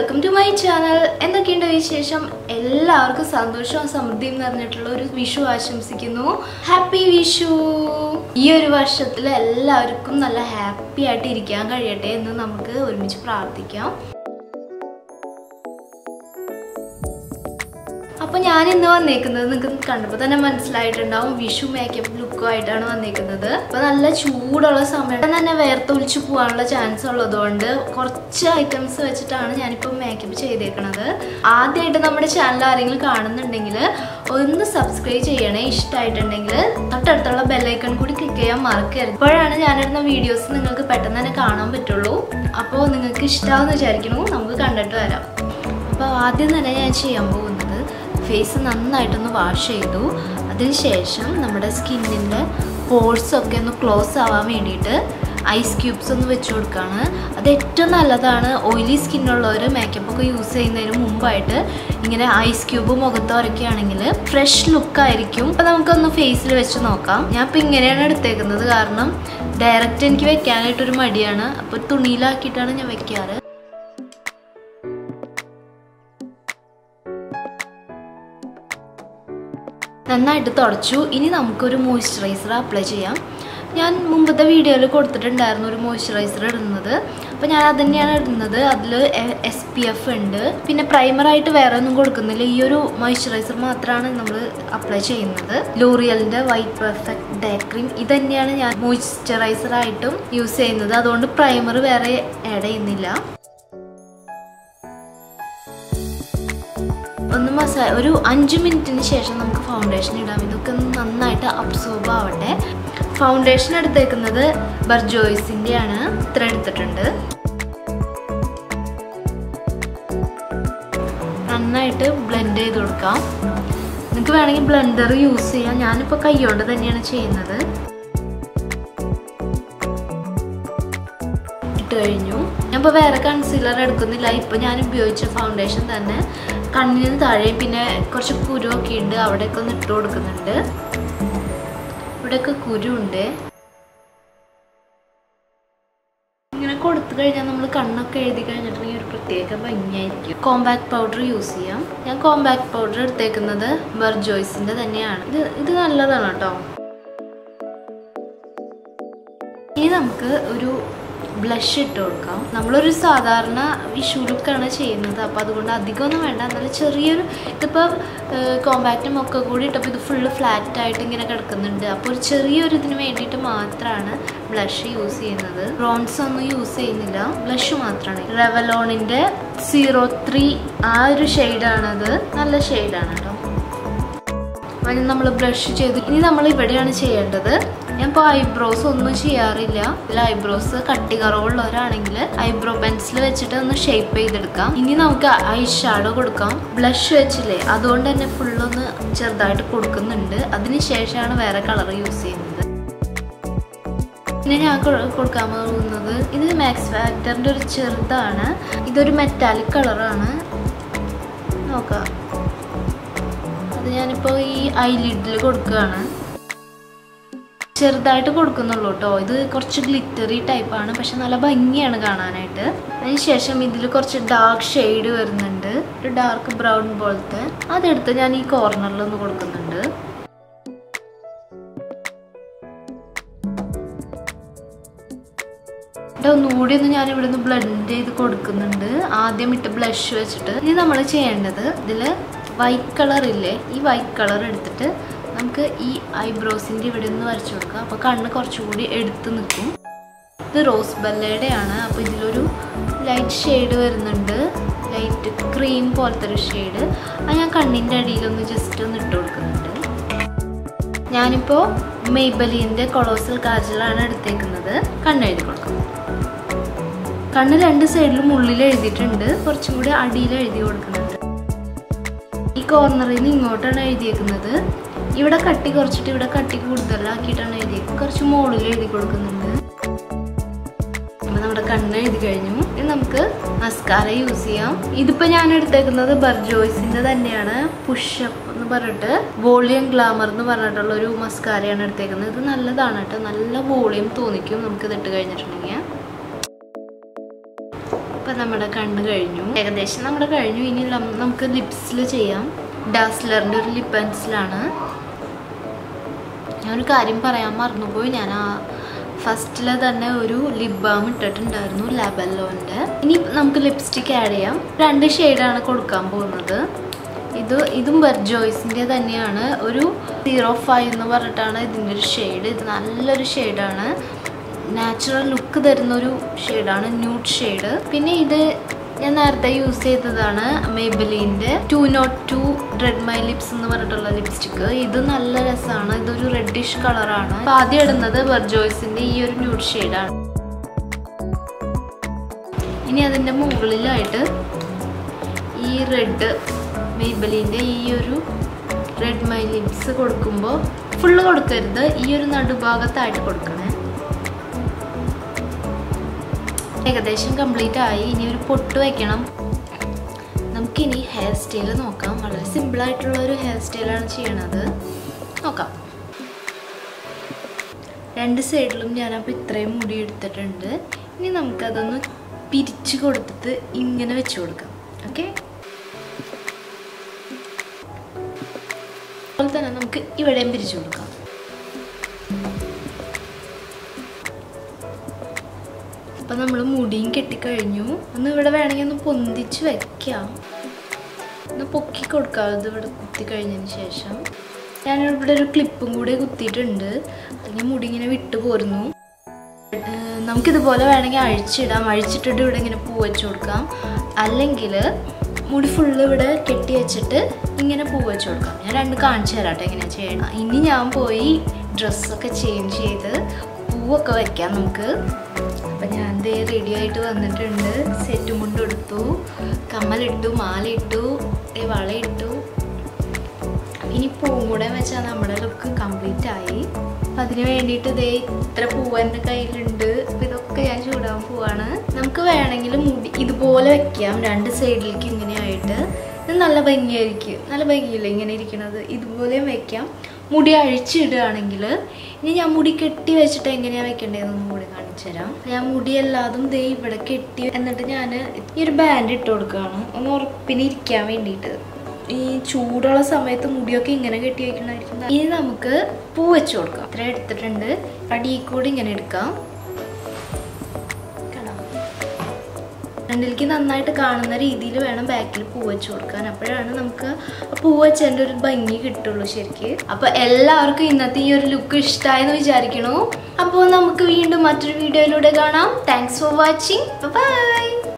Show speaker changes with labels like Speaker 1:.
Speaker 1: Welcome to my channel എന്തൊക്കെയുണ്ട് വിശേഷം? എല്ലാവർക്കും സന്തോഷവും സമൃദ്ധിയും നിറഞ്ഞിട്ടുള്ള ഒരു വിഷു ആശംസിക്കുന്നു. ഹാപ്പി വിഷു. ഈ ഒരു വർഷത്തിൽ എല്ലാവർക്കും നല്ല ഹാപ്പി ആയിട്ട് ഇരിക്കാൻ കഴിയട്ടെ എന്ന് നമുക്ക് ഒരുമിച്ച് പ്രാർത്ഥിക്കാം. അപ്പൊ ഞാൻ ഇന്ന് വന്നേക്കുന്നത് നിങ്ങൾക്ക് കണ്ടപ്പോൾ തന്നെ മനസ്സിലായിട്ടുണ്ടാവും വിഷു മേക്കപ്പ് ലുക്കും ആയിട്ടാണ് വന്നേക്കുന്നത്. അപ്പൊ നല്ല ചൂടുള്ള സമയം തന്നെ വേർത്തൊലിച്ച് പോകാനുള്ള ചാൻസ് ഉള്ളതുകൊണ്ട് കുറച്ച് ഐറ്റംസ് വെച്ചിട്ടാണ് ഞാനിപ്പോൾ മേക്കപ്പ് ചെയ്തേക്കണത്. ആദ്യമായിട്ട് നമ്മുടെ ചാനൽ ആരെങ്കിലും കാണുന്നുണ്ടെങ്കിൽ ഒന്ന് സബ്സ്ക്രൈബ് ചെയ്യണേ ഇഷ്ടമായിട്ടുണ്ടെങ്കിൽ തൊട്ടടുത്തുള്ള ബെല്ലൈക്കൺ കൂടി ക്ലിക്ക് ചെയ്യാൻ മറക്കരുത്. ഇപ്പോഴാണ് ഞാനിടുന്ന വീഡിയോസ് നിങ്ങൾക്ക് പെട്ടെന്ന് തന്നെ കാണാൻ പറ്റുള്ളൂ. അപ്പോൾ നിങ്ങൾക്ക് ഇഷ്ടമാവെന്ന് വിചാരിക്കണു നമുക്ക് കണ്ടിട്ട് വരാം. അപ്പോൾ ആദ്യം തന്നെ ഞാൻ ചെയ്യാൻ പോകുന്നത് ഫേസ് നന്നായിട്ടൊന്ന് വാഷ് ചെയ്തു. അതിനുശേഷം നമ്മുടെ സ്കിന്നിന്റെ പോഴ്സ് ഒക്കെ ഒന്ന് ക്ലോസ് ആവാൻ വേണ്ടിയിട്ട് ഐസ് ക്യൂബ്സ് ഒന്ന് വെച്ച് കൊടുക്കുകയാണ് അത് ഏറ്റവും നല്ലതാണ് ഓയിലി സ്കിന്നുള്ളവർ മേക്കപ്പ് ഒക്കെ യൂസ് ചെയ്യുന്നതിന് മുമ്പായിട്ട് ഇങ്ങനെ ഐസ് ക്യൂബ് മുഖത്ത് ഉറക്കുകയാണെങ്കിൽ ഫ്രഷ് ലുക്കായിരിക്കും അപ്പോൾ നമുക്കൊന്ന് ഫേസിൽ വെച്ച് നോക്കാം. ഞാൻ ഇപ്പോൾ ഇങ്ങനെയാണ് എടുത്തേക്കുന്നത്. കാരണം ഡയറക്റ്റ് എനിക്ക് വെക്കാനായിട്ടൊരു മടിയാണ്. അപ്പോൾ തുണിയിലാക്കിയിട്ടാണ് ഞാൻ വെക്കാറ്. നന്നായിട്ട് തുടച്ചു. ഇനി നമുക്കൊരു മോയ്സ്ചറൈസർ അപ്ലൈ ചെയ്യാം. ഞാൻ മുമ്പത്തെ വീഡിയോയിൽ കൊടുത്തിട്ടുണ്ടായിരുന്നു ഒരു മോയ്സ്ചറൈസർ ഇടുന്നത്. അപ്പോൾ ഞാൻ അത് തന്നെയാണ് ഇടുന്നത് അതിൽ എസ് പി എഫ് ഉണ്ട്. പിന്നെ പ്രൈമറായിട്ട് വേറെ ഒന്നും കൊടുക്കുന്നില്ല. ഈ ഒരു മോയ്സ്ചറൈസർ മാത്രമാണ് നമ്മൾ അപ്ലൈ ചെയ്യുന്നത്. ലോറിയലിന്റെ വൈറ്റ് പെർഫെക്റ്റ് ഡേ ക്രീം ഇത് തന്നെയാണ് ഞാൻ മോയ്സ്ചറൈസറായിട്ടും യൂസ് ചെയ്യുന്നത്. അതുകൊണ്ട് പ്രൈമർ വേറെ ആഡ് ചെയ്യുന്നില്ല. ഒന്ന് മസാ ഒരു അഞ്ച് മിനിറ്റിന് ശേഷം നമുക്ക് ഫൗണ്ടേഷൻ ഇടാം. ഇതൊക്കെ നന്നായിട്ട് അബ്സോർബ് ആവട്ടെ. ഫൗണ്ടേഷൻ എടുത്തേക്കുന്നത് ബർജോയ്സിന്റെ ആണ് ഇത്ര എടുത്തിട്ടുണ്ട്. നന്നായിട്ട് ബ്ലെൻഡ് ചെയ്ത് കൊടുക്കാം. നിങ്ങൾക്ക് വേണമെങ്കിൽ ബ്ലെൻഡർ യൂസ് ചെയ്യാം. ഞാനിപ്പോൾ കൈകൊണ്ട് തന്നെയാണ് ചെയ്യുന്നത്. ഇട്ട് കഴിഞ്ഞു. ഞാനിപ്പോൾ വേറെ കൺസീലർ എടുക്കുന്നില്ല. ഇപ്പോൾ ഞാൻ ഉപയോഗിച്ച ഫൗണ്ടേഷൻ തന്നെ കണ്ണിന് താഴെയും പിന്നെ കുറച്ച് കുരുവൊക്കെ ഉണ്ട് അവിടെയൊക്കെ ഒന്ന് ഇട്ട് കൊടുക്കുന്നുണ്ട്. ഇവിടെയൊക്കെ കുരുണ്ട് ഇങ്ങനെ കൊടുത്തു കഴിഞ്ഞാൽ നമ്മൾ കണ്ണൊക്കെ എഴുതി കഴിഞ്ഞിട്ടുണ്ടെങ്കിൽ ഒരു പ്രത്യേക ഭംഗിയായിരിക്കും. കോമ്പാക്ട് പൗഡർ യൂസ് ചെയ്യാം. ഞാൻ കോമ്പാക്ട് പൗഡർ എടുത്തേക്കുന്നത് ബർജോയ്സിന്റെ തന്നെയാണ്. ഇത് ഇത് നല്ലതാണ് കേട്ടോ. ഇനി നമുക്ക് ഒരു ബ്ലഷ് ഇട്ട് കൊടുക്കാം. നമ്മളൊരു സാധാരണ വിഷു ലുക്കാണ് ചെയ്യുന്നത്. അപ്പോൾ അതുകൊണ്ട് അധികമൊന്നും വേണ്ട. എന്നാലും ചെറിയൊരു ഇതിപ്പോൾ കോമ്പാക്റ്റും ഒക്കെ കൂടി ഇട്ടപ്പോൾ ഇത് ഫുള്ള് ഫ്ലാറ്റായിട്ട് ഇങ്ങനെ കിടക്കുന്നുണ്ട്. അപ്പോൾ ഒരു ചെറിയൊരു ഇതിന് വേണ്ടിയിട്ട് മാത്രമാണ് ബ്ലഷ് യൂസ് ചെയ്യുന്നത്. ബ്രോൺസ് ഒന്നും യൂസ് ചെയ്യുന്നില്ല. ബ്ലഷ് മാത്രമാണ് റെവലോണിന്റെ സീറോ ത്രീ ആ ഒരു ഷെയ്ഡാണത് നല്ല ഷെയ്ഡാണ് കേട്ടോ. അതിന് നമ്മൾ ബ്രഷ് ചെയ്ത്. ഇനി നമ്മൾ ഇവിടെയാണ് ചെയ്യേണ്ടത്. ഞാൻ ഇപ്പോൾ ഐബ്രോസ് ഒന്നും ചെയ്യാറില്ല. ഇതിൽ ഐബ്രോസ് കട്ടി കുറവുള്ളവരാണെങ്കിൽ ഐബ്രോ പെൻസിൽ വെച്ചിട്ട് ഒന്ന് ഷേപ്പ് ചെയ്തെടുക്കാം. ഇനി നമുക്ക് ഐ ഷാഡോ കൊടുക്കാം. ബ്ലഷ് വെച്ചില്ലേ? അതുകൊണ്ട് തന്നെ ഫുള്ളൊന്ന് ചെറുതായിട്ട് കൊടുക്കുന്നുണ്ട്. അതിന് ശേഷമാണ് വേറെ കളർ യൂസ് ചെയ്യുന്നത്. പിന്നെ ഞാൻ കൊടുക്കാൻ പോകുന്നത് ഇത് മാക്സ് ഫാക്ടറിന്റെ ഒരു ചെറുതാണ്. ഇതൊരു മെറ്റാലിക് കളറാണ് നോക്കാം. അത് ഞാനിപ്പോൾ ഈ ഐലിഡിൽ കൊടുക്കുകയാണ്. ചെറുതായിട്ട് കൊടുക്കുന്നുള്ളൂ കേട്ടോ. ഇത് കുറച്ച് ഗ്ലിറ്ററി ടൈപ്പാണ് പക്ഷെ നല്ല ഭംഗിയാണ് കാണാനായിട്ട്. അതിനുശേഷം ഇതിൽ കുറച്ച് ഡാർക്ക് ഷെയ്ഡ് വരുന്നുണ്ട്. ഒരു ഡാർക്ക് ബ്രൗൺ പോലത്തെ. അതെടുത്ത് ഞാൻ ഈ കോർണറിൽ ഒന്ന് കൊടുക്കുന്നുണ്ട്. ഒന്നുകൂടി ഒന്ന് ഞാൻ ഇവിടെ നിന്ന് ബ്ലെൻഡ് ചെയ്ത് കൊടുക്കുന്നുണ്ട്. ആദ്യം ഇട്ട് ബ്ലഷ് വെച്ചിട്ട്. ഇനി നമ്മൾ ചെയ്യേണ്ടത് ഇതിൽ വൈറ്റ് കളർ ഇല്ലേ? ഈ വൈറ്റ് കളർ എടുത്തിട്ട് നമുക്ക് ഈ ഐബ്രോസിന്റെ ഇവിടെ നിന്ന് വരച്ചു കൊടുക്കാം. അപ്പോൾ കണ്ണ് കുറച്ചുകൂടി എടുത്ത് നിൽക്കും. ഇത് റോസ് ബല്ലയുടെ ആണ് അപ്പോൾ ഇതിലൊരു ലൈറ്റ് ഷെയ്ഡ് വരുന്നുണ്ട്. ലൈറ്റ് ക്രീം പോലത്തെ ഒരു ഷെയ്ഡ് അത് ഞാൻ കണ്ണിന്റെ അടിയിലൊന്ന് ജസ്റ്റ് ഒന്ന് ഇട്ട് കൊടുക്കുന്നുണ്ട്. ഞാനിപ്പോൾ മെയ്ബലീന്റെ കൊളോസൽ കാജലാണ് എടുത്തേക്കുന്നത്. കണ്ണെഴുതി കൊടുക്കും. കണ്ണ് രണ്ട് സൈഡിലും ഉള്ളിൽ എഴുതിയിട്ടുണ്ട്. കുറച്ചും കൂടി അടിയിൽ എഴുതി കൊടുക്കുന്നുണ്ട്. കോർണറിൽ നിന്ന് ഇങ്ങോട്ടാണ് എഴുതിയേക്കുന്നത്. ഇവിടെ കട്ടി കുറച്ചിട്ട് ഇവിടെ കട്ടി കൂടുതലാക്കിയിട്ടാണ് എഴുതിയേക്കുന്നത്. കുറച്ച് മുകളിൽ എഴുതി കൊടുക്കുന്നുണ്ട്. അപ്പം നമ്മുടെ കണ്ണ് എഴുതി കഴിഞ്ഞു. ഇനി നമുക്ക് മസ്കാര യൂസ് ചെയ്യാം. ഇതിപ്പോൾ ഞാൻ എടുത്തേക്കുന്നത് ബർജോയ്സിന്റെ തന്നെയാണ്. പുഷപ്പ് എന്ന് പറഞ്ഞിട്ട് വോളിയം ഗ്ലാമർ എന്ന് പറഞ്ഞിട്ടുള്ള ഒരു മസ്കാരയാണ് എടുത്തേക്കുന്നത്. ഇത് നല്ലതാണ് കേട്ടോ. നല്ല വോളിയം തോന്നിക്കും. നമുക്ക് ഇതിട്ട് കഴിഞ്ഞിട്ടുണ്ടെങ്കിൽ. അപ്പം നമ്മുടെ കണ്ണ് കഴിഞ്ഞു. ഏകദേശം നമ്മുടെ കഴിഞ്ഞു. ഇനി നമുക്ക് ലിപ്സിൽ ചെയ്യാം. ഡാസ്ലറിന്റെ ഒരു ലിപ്പ് പെൻസിലാണ് ഞാനൊരു കാര്യം പറയാൻ മറന്നുപോയി. ഞാൻ ആ ഫസ്റ്റിൽ തന്നെ ഒരു ലിപ് ബാം ഇട്ടിട്ടുണ്ടായിരുന്നു ലാബല്ലോന്റെ ഇനി നമുക്ക് ലിപ്സ്റ്റിക് ആഡ് ചെയ്യാം. രണ്ട് ഷെയ്ഡാണ് കൊടുക്കാൻ പോകുന്നത്. ഇത് ഇതും ബെർജോയ്സിന്റെ തന്നെയാണ്. ഒരു സീറോ ഫൈവ് എന്ന് പറഞ്ഞിട്ടാണ് ഇതിന്റെ ഒരു ഷെയ്ഡ് ഇത് നല്ലൊരു ഷെയ്ഡാണ് നാച്ചുറൽ ലുക്ക് തരുന്ന ഒരു ഷെയ്ഡാണ് ന്യൂഡ് ഷെയ്ഡ് പിന്നെ ഇത് ഞാൻ നേരത്തെ യൂസ് ചെയ്തതാണ് മേബിലിന്റെ to not to red my lips എന്ന് പറഞ്ഞിട്ടുള്ള ലിപ്സ്റ്റിക്ക് ഇത് നല്ല രസമാണ്. ഇതൊരു റെഡിഷ് കളറാണ് അപ്പോൾ ആദ്യം ഇടുന്നത് ബർജോയ്സിന്റെ ഈ ഒരു ന്യൂഡ് ഷെയ്ഡാണ് ഇനി അതിന്റെ മുകളിലായിട്ട് ഈ റെഡ് മേബലിന്റെ ഈ ഒരു റെഡ് മൈ ലിപ്സ് കൊടുക്കുമ്പോൾ ഫുള്ള് കൊടുക്കരുത്. ഈ ഒരു നടുഭാഗത്തായിട്ട് കൊടുക്കണേ. ഏകദേശം കംപ്ലീറ്റ് ആയി ഇനി ഒരു പൊട്ട് വയ്ക്കണം നമുക്കിനി ഹെയർ സ്റ്റൈൽ നോക്കാം. വളരെ സിമ്പിളായിട്ടുള്ള ഒരു ഹെയർ സ്റ്റൈലാണ് ചെയ്യണത്. നോക്കാം. രണ്ട് സൈഡിലും ഞാനപ്പോൾ ഇത്രയും മുടി എടുത്തിട്ടുണ്ട്. ഇനി നമുക്കതൊന്ന് പിരിച്ചു കൊടുത്തിട്ട് ഇങ്ങനെ വെച്ച് കൊടുക്കാം. ഓക്കെ അതുപോലെ തന്നെ നമുക്ക് ഇവിടെയും പിരിച്ചു കൊടുക്കാം. അപ്പം നമ്മൾ മുടിയും കെട്ടിക്കഴിഞ്ഞു. ഒന്ന് ഇവിടെ വേണമെങ്കിൽ ഒന്ന് പൊന്തിച്ച് വയ്ക്കാം ഒന്ന് പൊക്കി കൊടുക്കാം ഇവിടെ കുത്തി കഴിഞ്ഞതിന് ശേഷം. ഞാനിവിടെ ഒരു ക്ലിപ്പും കൂടെ കുത്തിയിട്ടുണ്ട്. അല്ലെങ്കിൽ മുടി ഇങ്ങനെ വിട്ടു പോരുന്നു. നമുക്കിതുപോലെ വേണമെങ്കിൽ അഴിച്ചിടാം. അഴിച്ചിട്ടിട്ട് ഇവിടെ ഇങ്ങനെ പൂ വെച്ച് കൊടുക്കാം. അല്ലെങ്കിൽ മുടി ഫുള്ള് ഇവിടെ കെട്ടി വെച്ചിട്ട് ഇങ്ങനെ പൂ വെച്ച് കൊടുക്കാം. ഞാൻ രണ്ട് കാണിച്ചു തരാം കേട്ടോ ചെയ്യണം. ഇനി ഞാൻ പോയി ഡ്രസ്സൊക്കെ ചേഞ്ച് ചെയ്ത് പൂവൊക്കെ വയ്ക്കാം നമുക്ക്. അപ്പം ഞാൻ ദേ റെഡി ആയിട്ട് വന്നിട്ടുണ്ട്. സെറ്റും കൊണ്ട് എടുത്തു. കമ്മലിട്ടു മാലയിട്ടു വളയിട്ടു. ഇനി പൂവും കൂടെ വെച്ചാൽ നമ്മുടെ ലുക്ക് കംപ്ലീറ്റ് ആയി. അപ്പം അതിന് വേണ്ടിയിട്ട് ദേ ഇത്ര പൂവ് എന്റെ കയ്യിലുണ്ട്. അപ്പം ഇതൊക്കെ ഞാൻ ചൂടാൻ പോവാണ്. നമുക്ക് വേണമെങ്കിൽ മുടി ഇതുപോലെ വെക്കാം. രണ്ട് സൈഡിലേക്ക് ഇങ്ങനെയായിട്ട്. ഇത് നല്ല ഭംഗിയായിരിക്കും. നല്ല ഭംഗിയില്ല ഇങ്ങനെ ഇരിക്കുന്നത് ഇതുപോലെയും വെക്കാം. മുടി അഴിച്ചിടുകയാണെങ്കിൽ ഇനി ഞാൻ മുടി കെട്ടി വെച്ചിട്ട് എങ്ങനെയാണ് വെക്കേണ്ടതെന്നും കൂടി കാണിച്ചു തരാം ഞാൻ മുടിയല്ലാതും ദേ ഇവിടെ കെട്ടി എന്നിട്ട് ഞാൻ ഈ ഒരു ബാൻഡ് ഇട്ട് കൊടുക്കുകയാണ്. ഒന്ന് ഉറപ്പിന് ഇരിക്കാൻ വേണ്ടിയിട്ട്. ഈ ചൂടുള്ള സമയത്ത് മുടിയൊക്കെ ഇങ്ങനെ കെട്ടി വയ്ക്കണമായിരിക്കും ഇനി നമുക്ക് പൂ വെച്ച് കൊടുക്കാം. ഇത്ര എടുത്തിട്ടുണ്ട്. അടിയിൽ കൂടി ഇങ്ങനെ എടുക്കാം. ഫ്രണ്ടിലേക്ക് നന്നായിട്ട് കാണുന്ന രീതിയിൽ വേണം ബാക്കിൽ പൂ വെച്ച് കൊടുക്കാൻ. അപ്പോഴാണ് നമുക്ക് പൂ വെച്ചതിന്റെ ഒരു ഭംഗി കിട്ടുള്ളൂ ശരിക്ക്. അപ്പോൾ എല്ലാവർക്കും ഇന്നത്തെ ഈ ഒരു ലുക്ക് ഇഷ്ടമായെന്ന് വിചാരിക്കണു. അപ്പോൾ നമുക്ക് വീണ്ടും മറ്റൊരു വീഡിയോയിലൂടെ കാണാം. Thanks for watching bye